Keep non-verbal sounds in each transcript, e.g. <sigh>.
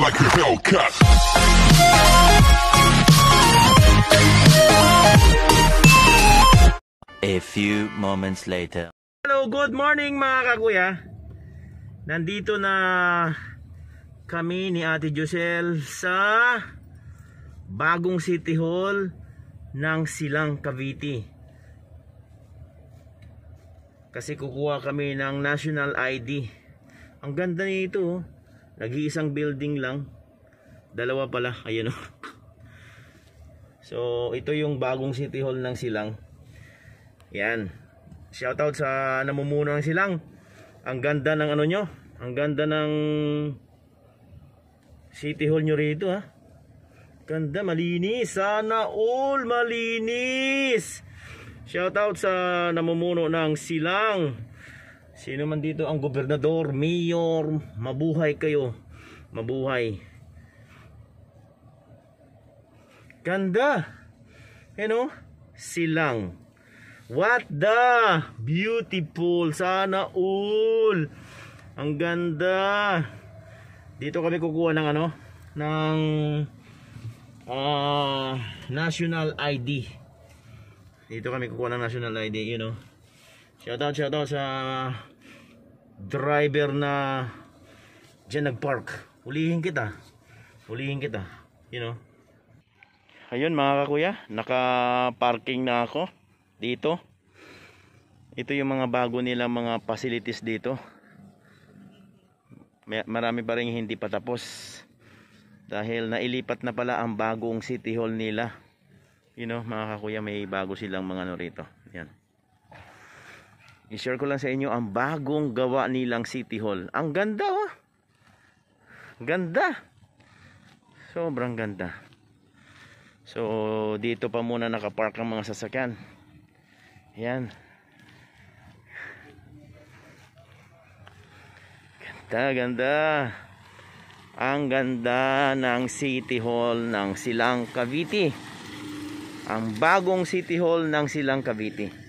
like a Hellcat. A few moments later. Hello, good morning mga kakuya. Nandito na kami ni Ate Josel sa bagong City Hall ng Silang Cavite. Kasi kukuha kami ng National ID. Ang ganda nito. Nag-iisang building lang. Dalawa pala. Ayun oh. <laughs> So, ito yung bagong City Hall ng Silang. Yan. Shoutout sa namumuno ng silang. Ang ganda ng ano nyo. Ang ganda ng City Hall nyo rito ha. Ganda, malinis. Sana all malinis. Shoutout sa namumuno ng silang. Sino man dito ang gobernador, mayor, mabuhay kayo. Mabuhay. Ganda. Ano? Silang. What the beautiful sana all. Ang ganda. Dito kami kukuha ng ano ng ah, national ID. Dito kami kukuha ng national ID, you know. Shout out, shout out sa driver na diyan nagpark. Hulihin kita. Hulihin kita, you know. Ayun mga kakuya, naka-parking na ako dito. Ito yung mga bago nilang mga facilities dito. Marami pa rin hindi pa tapos. Dahil nailipat na pala ang bagong city hall nila. You know, mga kakuya, may bago silang mga ano rito. Yan. I-share ko lang sa inyo ang bagong gawa nilang city hall. Ang ganda oh. Ganda. Sobrang ganda. So, dito pa muna nakapark ang mga sasakyan. Yan. Ganda, ganda. Ang ganda ng City Hall ng Silang Cavite. Ang bagong City Hall ng Silang Cavite.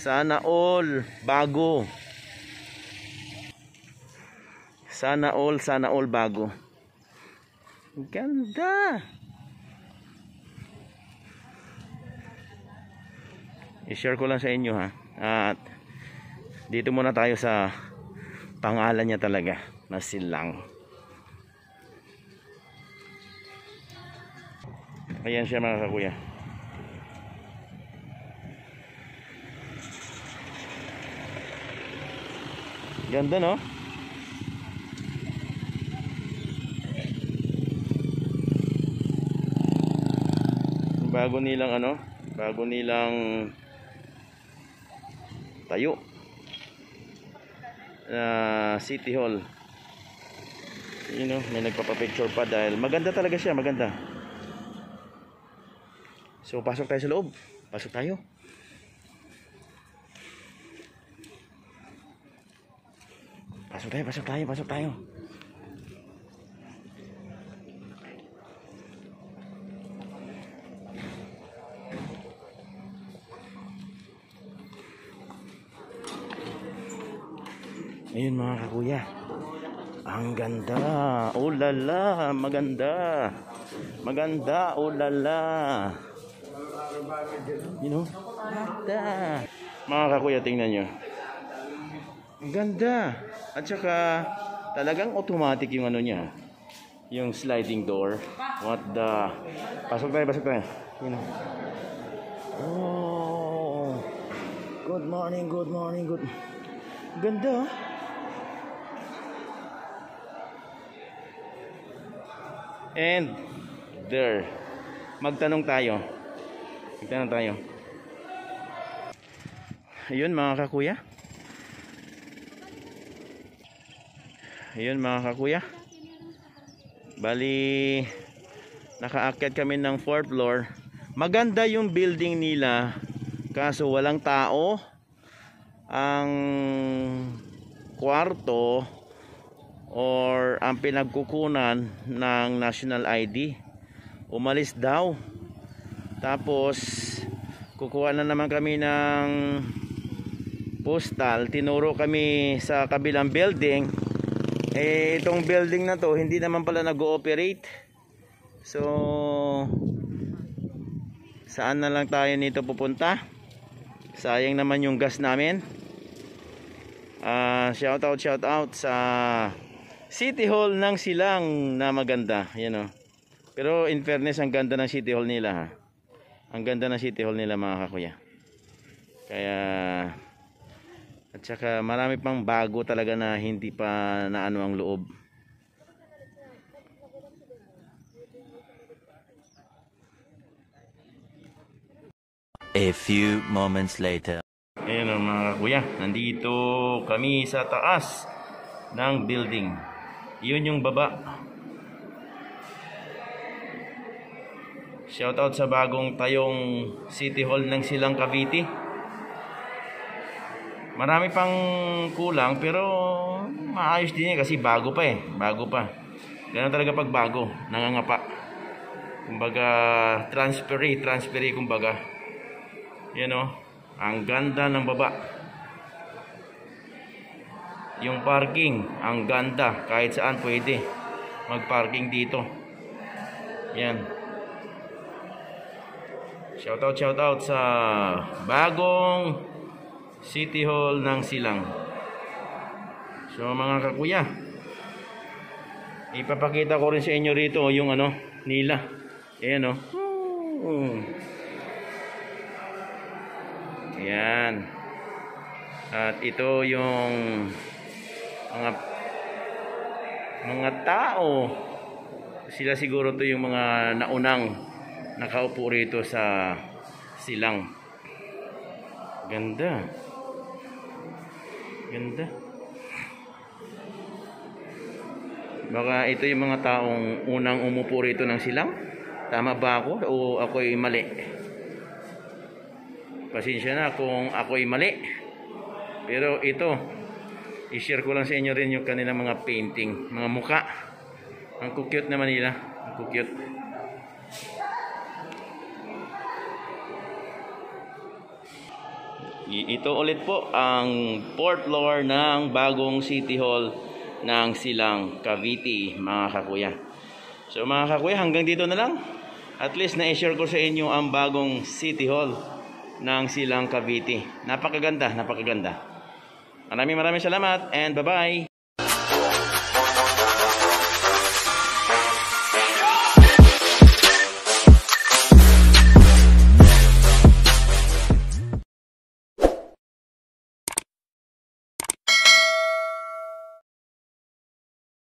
Sana all bago. Sana all, sana all bago. Ganda. i-share ko lang sa inyo ha at dito muna tayo sa pangalan niya talaga na silang ayan siya mga kakuya ganda no? Bago nilang ano bago nilang tayo. Na City Hall. You know may nagpapapicture pa dahil maganda talaga siya maganda. So pasok tayo sa loob. Pasok tayo pasok tayo pasok tayo pasok tayo Ayun mga kakuya. Ang ganda. Oh lala, maganda. Maganda, oh lala. You know? Ganda. Mga kakuya, tingnan nyo. Ang ganda. At saka, talagang automatic yung ano niya. Yung sliding door. What the... Pasok tayo, pasok tayo. Know? Oh. Good morning, good morning, good... Ganda. ah. And there. Magtanong tayo. Magtanong tayo. Ayun mga kakuya. Ayun mga kakuya. Bali nakaakyat kami ng fourth floor. Maganda yung building nila kaso walang tao. Ang kwarto or ang pinagkukunan ng national ID umalis daw tapos kukuha na naman kami ng postal tinuro kami sa kabilang building Eh, itong building na to, hindi naman pala nag-ooperate. So, saan na lang tayo nito pupunta? Sayang naman yung gas namin. Ah, shout out, shout out sa City Hall ng Silang na maganda. Yan o. Pero in fairness, ang ganda ng City Hall nila ha. Ang ganda ng City Hall nila mga kakuya. Kaya at saka marami pang bago talaga na hindi pa naano ang loob. A few moments later. Ayan o mga kuya, nandito kami sa taas ng building. Yun yung baba. Shoutout sa bagong tayong City Hall ng Silang Cavite. Marami pang kulang pero maayos din yan kasi bago pa eh. Bago pa. Ganun talaga pag bago, nangangapa. Kumbaga, transferi, transferi kumbaga. Yan o. Ang ganda ng baba. Yung parking, ang ganda. Kahit saan pwede mag-parking dito. Yan. Shoutout, shoutout sa bagong City Hall ng Silang. So mga kakuya, ipapakita ko rin sa inyo rito yung ano, nila. Ayan o. Oh. Ayan. At ito yung mga mga tao. Sila siguro to yung mga naunang nakaupo rito sa silang. Ganda. Ganda. Baka ito yung mga taong unang umupo rito ng silang. Tama ba ako o ako'y mali? Pasensya na kung ako'y mali. Pero ito, i-share ko lang sa inyo rin yung kanilang mga painting, mga muka. Ang cute naman nila. Ang cute. Ito ulit po ang fourth floor ng bagong City Hall ng Silang Cavite, mga kakuya. So mga kakuya, hanggang dito na lang. At least na-share ko sa inyo ang bagong City Hall ng Silang Cavite. Napakaganda, napakaganda. Maraming maraming salamat and bye-bye.